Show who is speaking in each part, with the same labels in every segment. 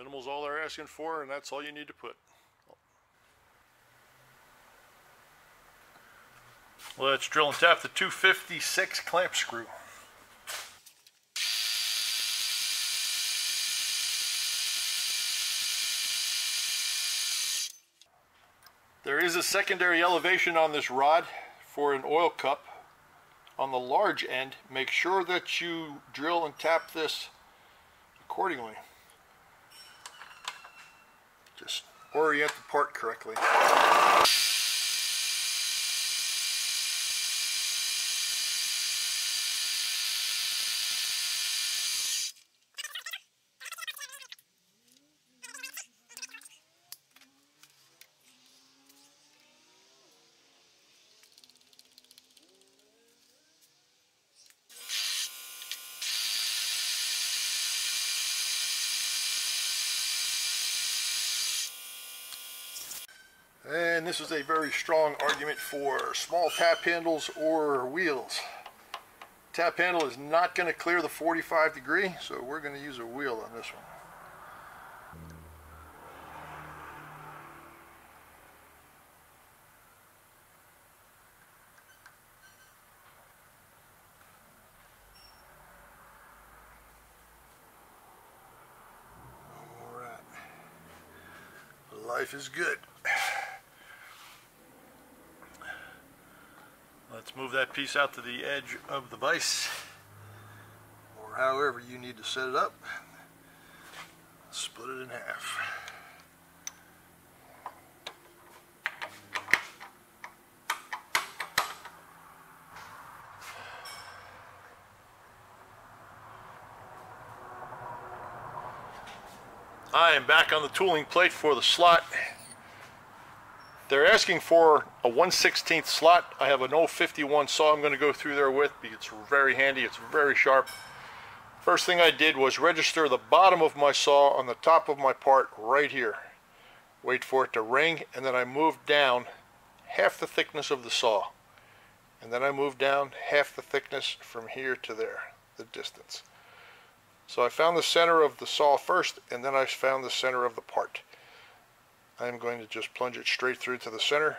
Speaker 1: Minimal's all they're asking for, and that's all you need to put. Let's drill and tap the 256 clamp screw. There is a secondary elevation on this rod for an oil cup. On the large end, make sure that you drill and tap this accordingly. Just orient the part correctly. And this is a very strong argument for small tap handles or wheels. Tap handle is not going to clear the 45 degree, so we're going to use a wheel on this one. Life is good. Let's move that piece out to the edge of the vise, or however you need to set it up. Split it in half. I am back on the tooling plate for the slot. They're asking for a 1 16th slot. I have an 051 saw I'm going to go through there with it's very handy. It's very sharp. First thing I did was register the bottom of my saw on the top of my part right here. Wait for it to ring and then I moved down half the thickness of the saw. And then I moved down half the thickness from here to there, the distance. So I found the center of the saw first and then I found the center of the part. I'm going to just plunge it straight through to the center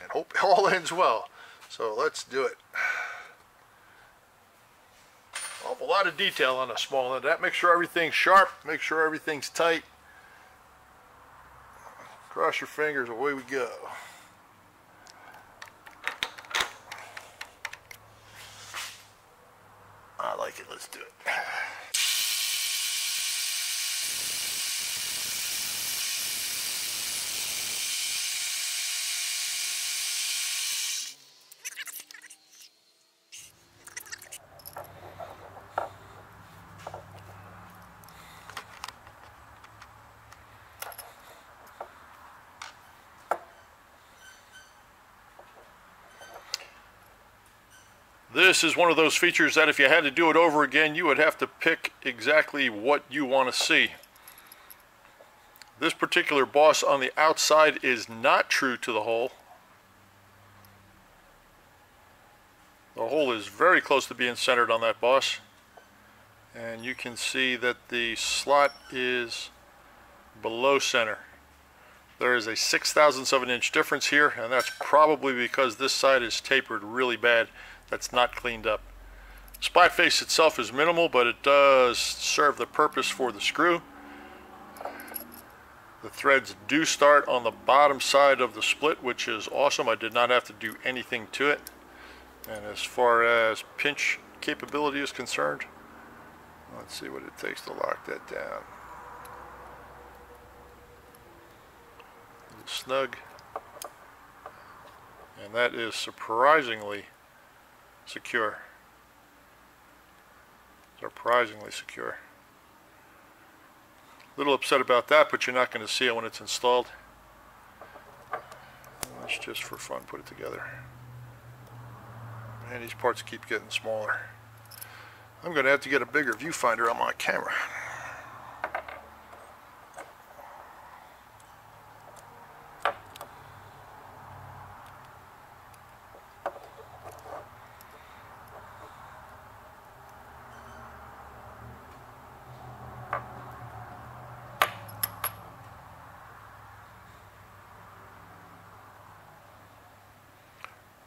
Speaker 1: and hope it all ends well. So let's do it. Awful lot of detail on a small end. That make sure everything's sharp, make sure everything's tight. Cross your fingers, away we go. I like it, let's do it. This is one of those features that if you had to do it over again, you would have to pick exactly what you want to see. This particular boss on the outside is not true to the hole. The hole is very close to being centered on that boss. And you can see that the slot is below center. There is a 6 thousandths of an inch difference here, and that's probably because this side is tapered really bad that's not cleaned up. Spot face itself is minimal, but it does serve the purpose for the screw. The threads do start on the bottom side of the split, which is awesome. I did not have to do anything to it. And as far as pinch capability is concerned, let's see what it takes to lock that down. Snug. And that is surprisingly secure. Surprisingly secure. A little upset about that, but you're not going to see it when it's installed. Let's just for fun put it together. And these parts keep getting smaller. I'm going to have to get a bigger viewfinder on my camera.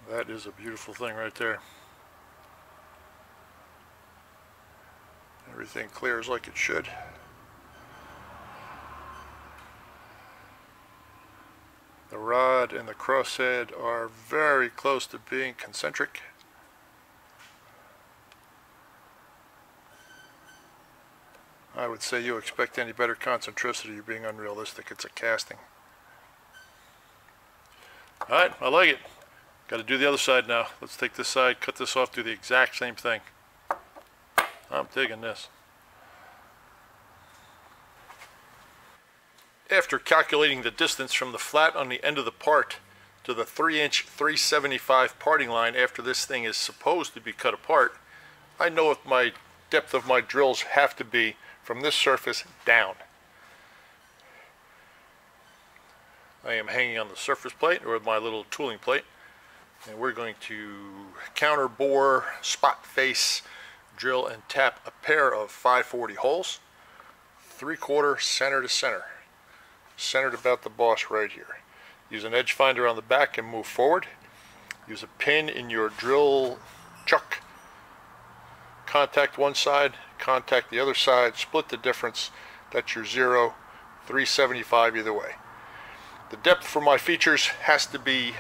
Speaker 1: That is a beautiful thing right there. Everything clears like it should. The rod and the crosshead are very close to being concentric. I would say you expect any better concentricity, you're being unrealistic. It's a casting. Alright, I like it. Got to do the other side now. Let's take this side, cut this off, do the exact same thing. I'm digging this. After calculating the distance from the flat on the end of the part to the 3 inch 375 parting line after this thing is supposed to be cut apart, I know what my depth of my drills have to be from this surface down. I am hanging on the surface plate or my little tooling plate and we're going to counter bore spot face drill and tap a pair of 540 holes three quarter center to center. Centered about the boss right here. Use an edge finder on the back and move forward. Use a pin in your drill chuck. Contact one side contact the other side split the difference. That's your zero 375 either way. The depth for my features has to be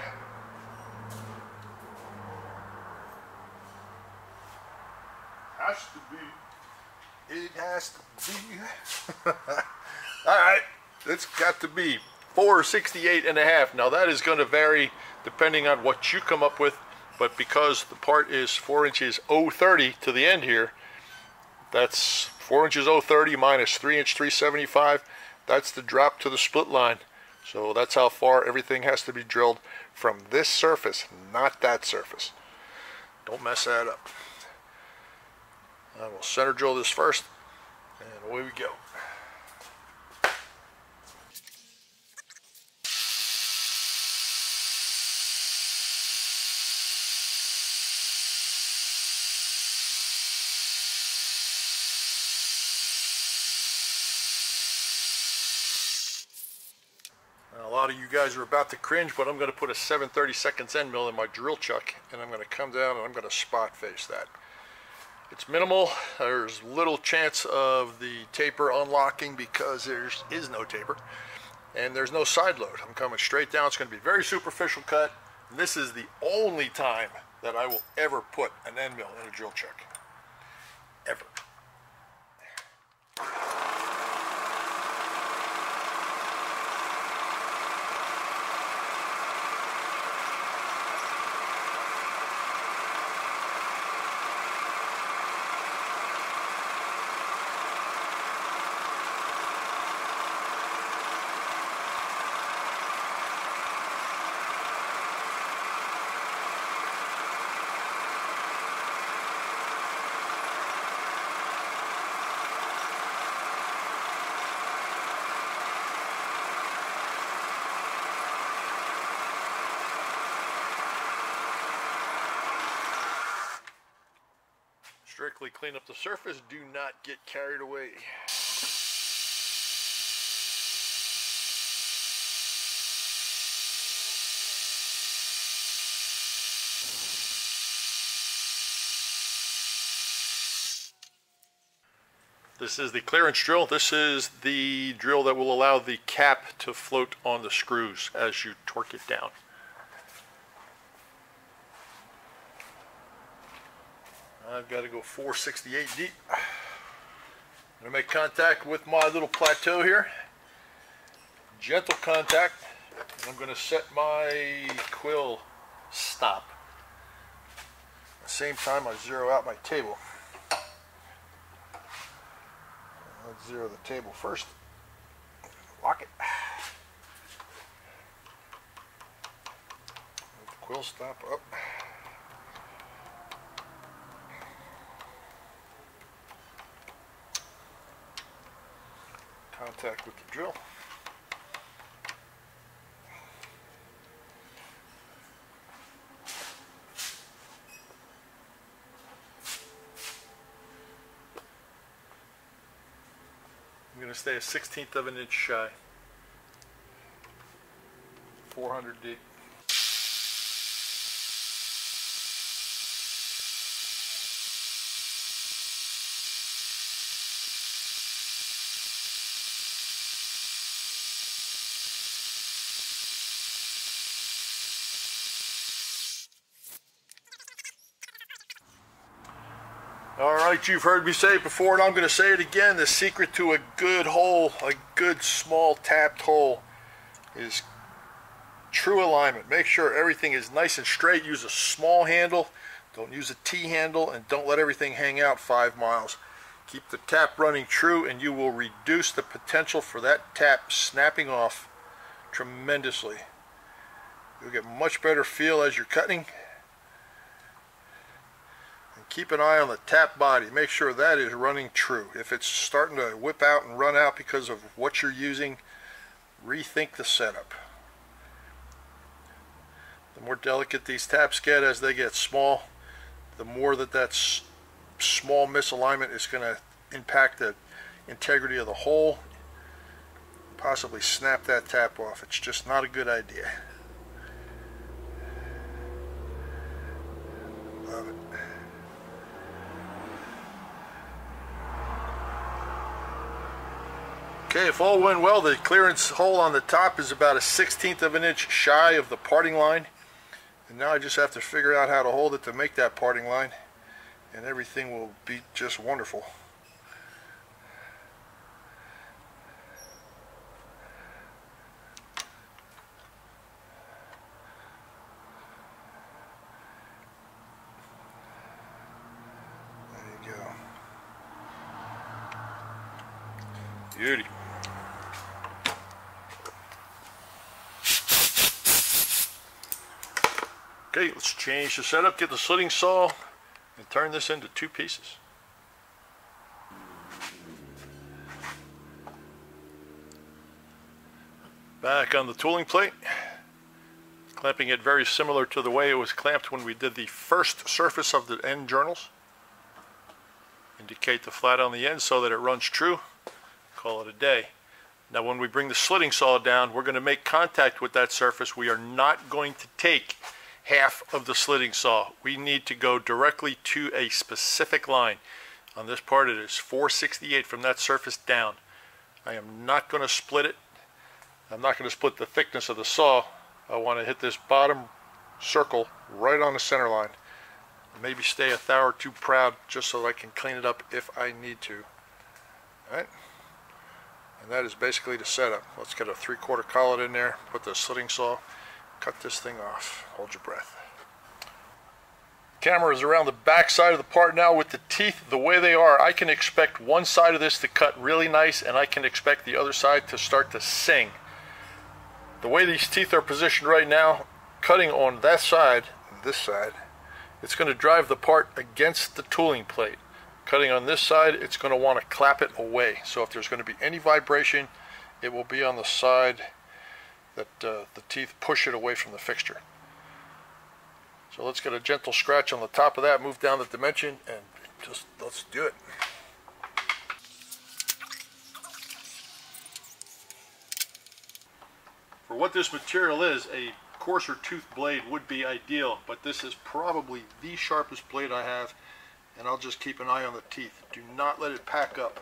Speaker 1: has to be it has to be. All right it's got to be 468 and a half. Now that is going to vary depending on what you come up with but because the part is 4 inches 030 to the end here that's 4 inches 030 minus 3 inch 375 that's the drop to the split line. So that's how far everything has to be drilled from this surface not that surface. Don't mess that up I will center drill this first and away we go a lot of you guys are about to cringe, but I'm going to put a 730 seconds end mill in my drill chuck, and I'm going to come down and I'm going to spot face that. It's minimal. There's little chance of the taper unlocking because there is no taper, and there's no side load. I'm coming straight down. It's going to be very superficial cut. This is the only time that I will ever put an end mill in a drill chuck. Ever. Clean up the surface. Do not get carried away. This is the clearance drill. This is the drill that will allow the cap to float on the screws as you torque it down. Got to go 468 deep. I'm going to make contact with my little plateau here. Gentle contact. I'm going to set my quill stop. At the same time, I zero out my table. Let's zero the table first. Lock it. quill stop up. Contact with the drill. I'm going to stay a 16th of an inch shy. 400 deep. You've heard me say it before, and I'm going to say it again. The secret to a good hole, a good small tapped hole, is true alignment. Make sure everything is nice and straight. Use a small handle. Don't use a T handle, and don't let everything hang out five miles. Keep the tap running true, and you will reduce the potential for that tap snapping off tremendously. You'll get much better feel as you're cutting keep an eye on the tap body. Make sure that is running true. If it's starting to whip out and run out because of what you're using, rethink the setup. The more delicate these taps get as they get small, the more that that small misalignment is going to impact the integrity of the hole, possibly snap that tap off. It's just not a good idea. Okay, if all went well, the clearance hole on the top is about a 16th of an inch shy of the parting line. And now I just have to figure out how to hold it to make that parting line. And everything will be just wonderful. Change the setup, get the slitting saw, and turn this into two pieces. Back on the tooling plate, clamping it very similar to the way it was clamped when we did the first surface of the end journals. Indicate the flat on the end so that it runs true. Call it a day. Now when we bring the slitting saw down, we're going to make contact with that surface. We are not going to take half of the slitting saw. We need to go directly to a specific line. On this part it is 468 from that surface down. I am not going to split it. I'm not going to split the thickness of the saw. I want to hit this bottom circle right on the center line. Maybe stay a thou or two proud just so I can clean it up if I need to. Alright? And that is basically the setup. Let's get a three-quarter collet in there, put the slitting saw, cut this thing off. Hold your breath. Camera is around the back side of the part now with the teeth the way they are. I can expect one side of this to cut really nice and I can expect the other side to start to sing. The way these teeth are positioned right now, cutting on that side, this side, it's going to drive the part against the tooling plate. Cutting on this side, it's going to want to clap it away. So if there's going to be any vibration, it will be on the side that uh, the teeth push it away from the fixture. So let's get a gentle scratch on the top of that, move down the dimension, and just let's do it. For what this material is, a coarser tooth blade would be ideal, but this is probably the sharpest blade I have, and I'll just keep an eye on the teeth. Do not let it pack up.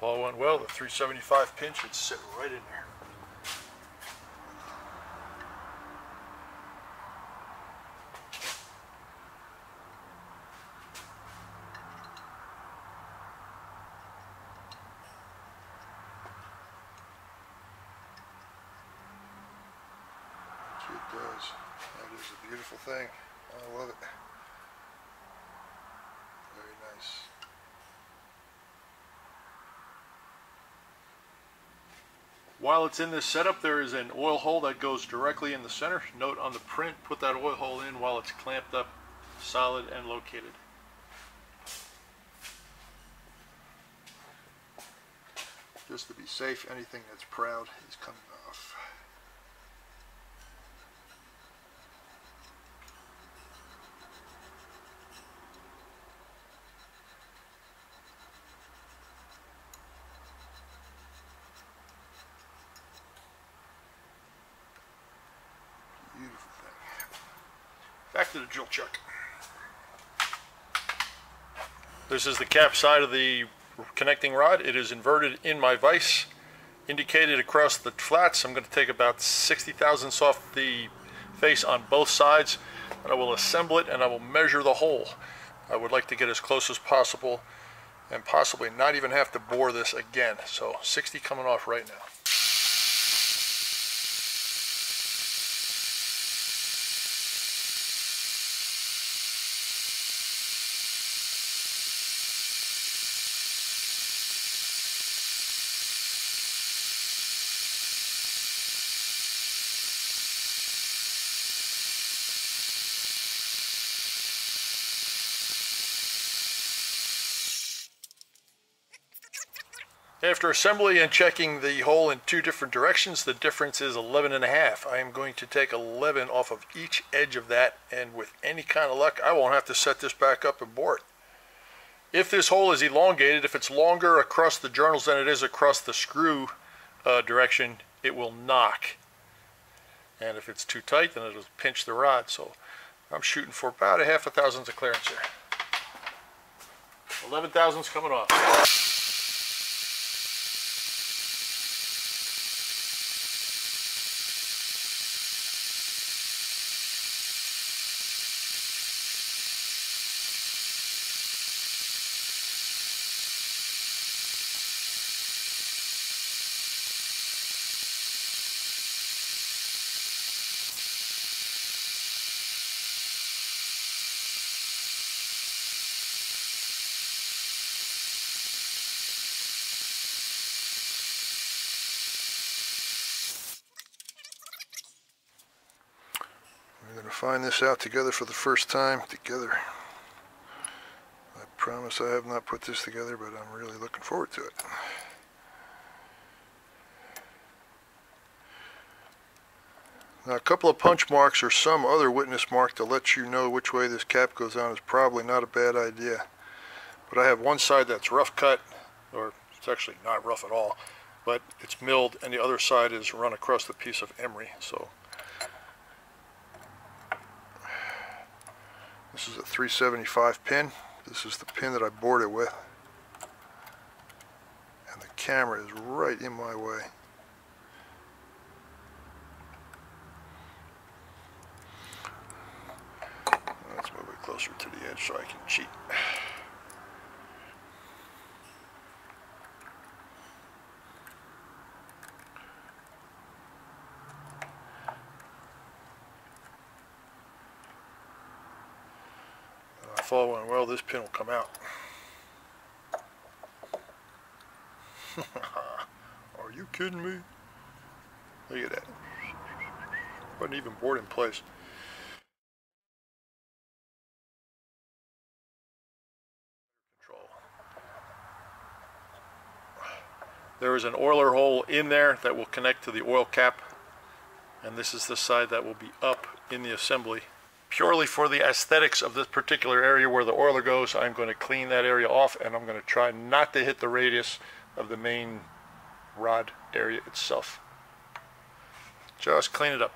Speaker 1: All went well. The 375 pin should sit right in there.
Speaker 2: It does. That is a beautiful thing.
Speaker 1: While it's in this setup, there is an oil hole that goes directly in the center. Note on the print, put that oil hole in while it's clamped up, solid and located.
Speaker 2: Just to be safe, anything that's proud is coming off. Beautiful thing.
Speaker 1: Back to the drill chuck. This is the cap side of the connecting rod. It is inverted in my vise, indicated across the flats. I'm going to take about 60 thousandths off the face on both sides, and I will assemble it and I will measure the hole. I would like to get as close as possible and possibly not even have to bore this again. So 60 coming off right now. After assembly and checking the hole in two different directions, the difference is 11 and a half. I am going to take 11 off of each edge of that, and with any kind of luck, I won't have to set this back up and bore it. If this hole is elongated, if it's longer across the journals than it is across the screw uh, direction, it will knock. And if it's too tight, then it'll pinch the rod. So I'm shooting for about a half a thousandth of clearance here. 11 thousandths coming off.
Speaker 2: Find this out together for the first time together. I promise I have not put this together, but I'm really looking forward to it. Now a couple of punch marks or some other witness mark to let you know which way this cap goes on is probably not a bad idea.
Speaker 1: But I have one side that's rough cut, or it's actually not rough at all, but it's milled, and the other side is run across the piece of emery. So
Speaker 2: This is a 375 pin. This is the pin that I bored it with. And the camera is right in my way. Let's move it closer to the edge so I can cheat. If all went well, this pin will come out. Are you kidding me? Look at that. Wasn't even bored in place.
Speaker 1: control. There is an oiler hole in there that will connect to the oil cap, and this is the side that will be up in the assembly. Purely for the aesthetics of this particular area where the oiler goes, I'm going to clean that area off and I'm going to try not to hit the radius of the main rod area itself. Just clean it up.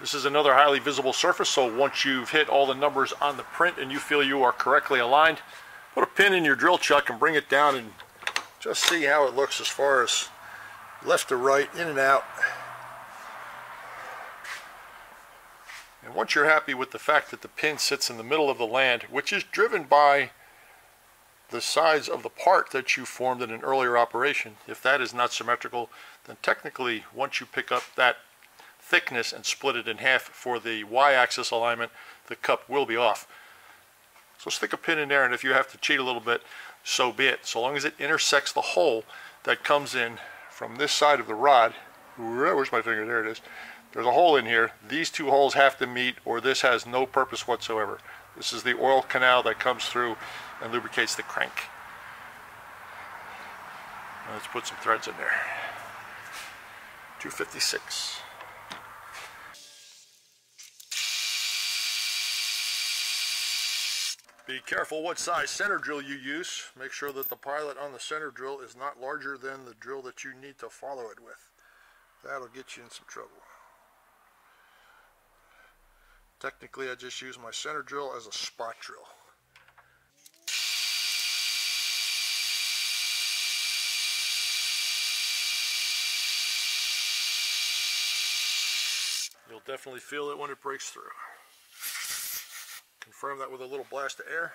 Speaker 1: This is another highly visible surface, so once you've hit all the numbers on the print and you feel you are correctly aligned, put a pin in your drill chuck and bring it down and just see how it looks as far as left to right, in and out. And once you're happy with the fact that the pin sits in the middle of the land, which is driven by the size of the part that you formed in an earlier operation, if that is not symmetrical, then technically once you pick up that thickness and split it in half for the y-axis alignment, the cup will be off. So stick a pin in there and if you have to cheat a little bit, so be it. So long as it intersects the hole that comes in from this side of the rod, where's my finger, there it is, there's a hole in here. These two holes have to meet or this has no purpose whatsoever. This is the oil canal that comes through and lubricates the crank. Let's put some threads in there. 256. Be careful what size center drill you use. Make sure that the pilot on the center drill is not larger than the drill that you need to follow it with. That'll get you in some trouble. Technically, I just use my center drill as a spot drill. You'll definitely feel it when it breaks through. Confirm that with a little blast of air.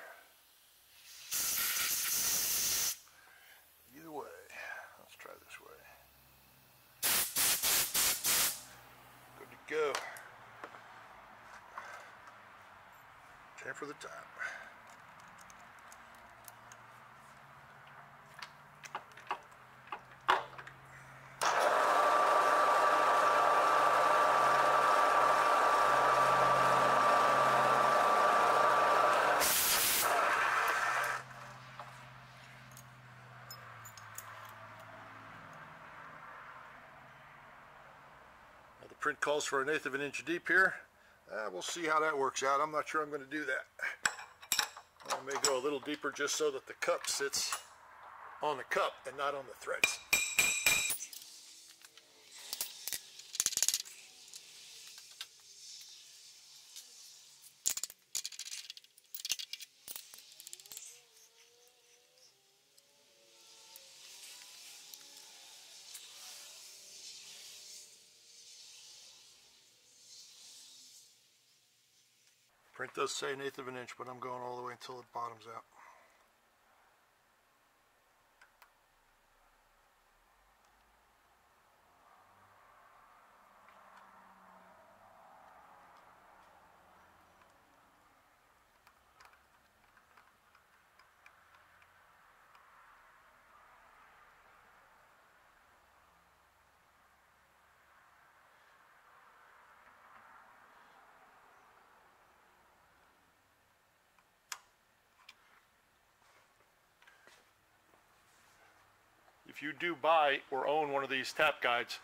Speaker 1: Either way, let's try this way. Good to go. Time for the top. Print calls for an eighth of an inch deep here. Uh, we'll see how that works out. I'm not sure I'm going to do that. I may go a little deeper just so that the cup sits on the cup and not on the threads. Print does say an eighth of an inch, but I'm going all the way until it bottoms out. If you do buy or own one of these tap guides,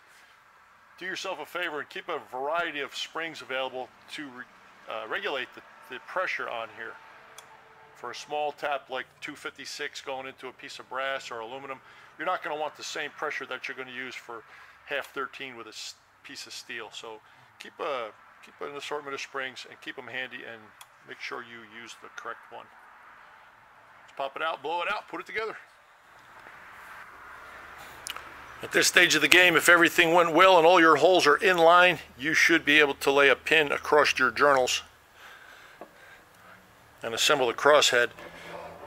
Speaker 1: do yourself a favor and keep a variety of springs available to re, uh, regulate the, the pressure on here. For a small tap like 256 going into a piece of brass or aluminum, you're not going to want the same pressure that you're going to use for half 13 with a piece of steel. So keep a keep an assortment of springs and keep them handy and make sure you use the correct one. Let's pop it out, blow it out, put it together. At this stage of the game, if everything went well and all your holes are in line, you should be able to lay a pin across your journals and assemble the crosshead.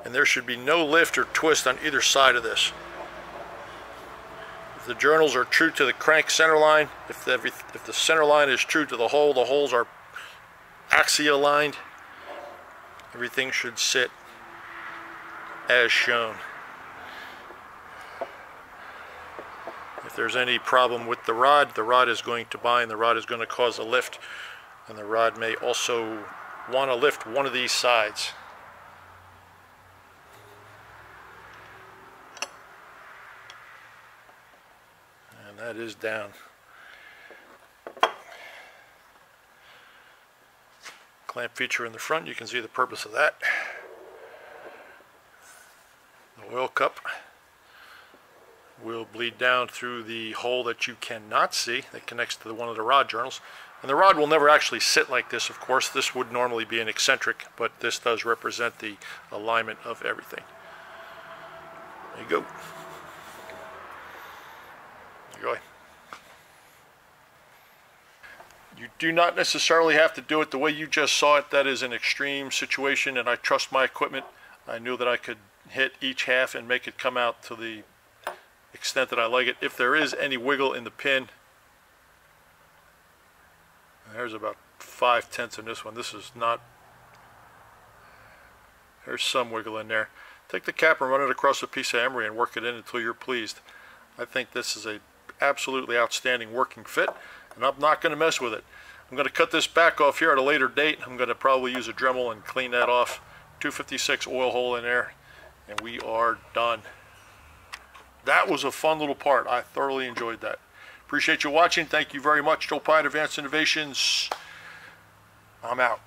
Speaker 1: And there should be no lift or twist on either side of this. If the journals are true to the crank center line, if the, if the center line is true to the hole, the holes are axial aligned, everything should sit as shown. If there's any problem with the rod, the rod is going to bind, the rod is going to cause a lift, and the rod may also want to lift one of these sides. And that is down. Clamp feature in the front, you can see the purpose of that. The oil cup will bleed down through the hole that you cannot see that connects to the, one of the rod journals. And the rod will never actually sit like this, of course. This would normally be an eccentric, but this does represent the alignment of everything. There you go. Enjoy. You do not necessarily have to do it the way you just saw it. That is an extreme situation and I trust my equipment. I knew that I could hit each half and make it come out to the extent that I like it. If there is any wiggle in the pin, there's about five tenths in this one. This is not, there's some wiggle in there. Take the cap and run it across a piece of emery and work it in until you're pleased. I think this is a absolutely outstanding working fit and I'm not going to mess with it. I'm going to cut this back off here at a later date. I'm going to probably use a Dremel and clean that off. 256 oil hole in there and we are done. That was a fun little part. I thoroughly enjoyed that. Appreciate you watching. Thank you very much. Joe Pie, Advanced Innovations. I'm out.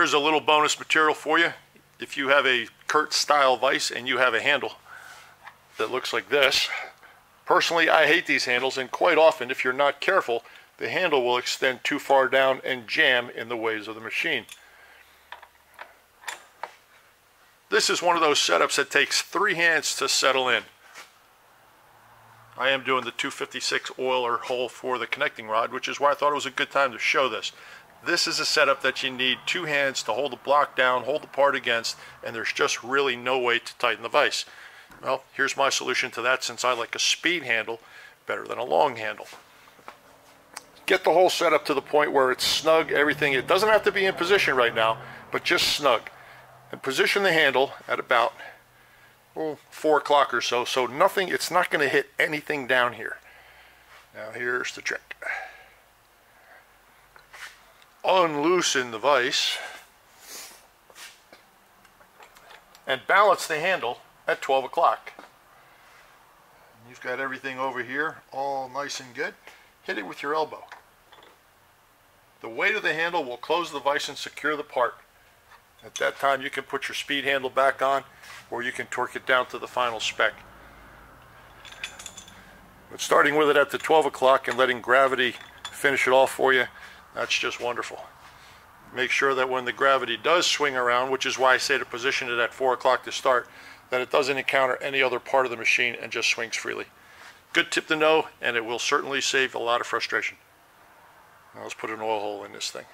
Speaker 1: Here's a little bonus material for you. If you have a Kurt style vise and you have a handle that looks like this, personally I hate these handles and quite often if you're not careful the handle will extend too far down and jam in the ways of the machine. This is one of those setups that takes three hands to settle in. I am doing the 256 oiler hole for the connecting rod, which is why I thought it was a good time to show this. This is a setup that you need two hands to hold the block down, hold the part against, and there's just really no way to tighten the vise. Well, here's my solution to that since I like a speed handle better than a long handle. Get the whole setup to the point where it's snug, everything. It doesn't have to be in position right now, but just snug. And position the handle at about oh, 4 o'clock or so, so nothing, it's not going to hit anything down here. Now here's the trick unloosen the vise and balance the handle at 12 o'clock. You've got everything over here all nice and good. Hit it with your elbow. The weight of the handle will close the vise and secure the part. At that time you can put your speed handle back on or you can torque it down to the final spec. But starting with it at the 12 o'clock and letting gravity finish it off for you that's just wonderful. Make sure that when the gravity does swing around, which is why I say to position it at 4 o'clock to start, that it doesn't encounter any other part of the machine and just swings freely. Good tip to know, and it will certainly save a lot of frustration. Now let's put an oil hole in this thing.